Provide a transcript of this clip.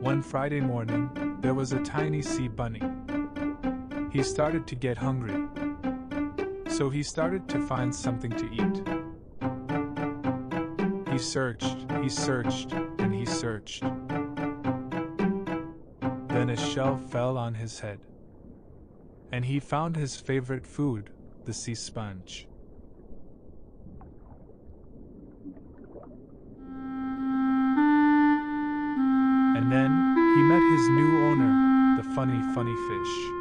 One Friday morning, there was a tiny sea bunny. He started to get hungry. So he started to find something to eat. He searched, he searched, and he searched. Then a shell fell on his head. And he found his favorite food, the sea sponge. He met his new owner, the funny, funny fish.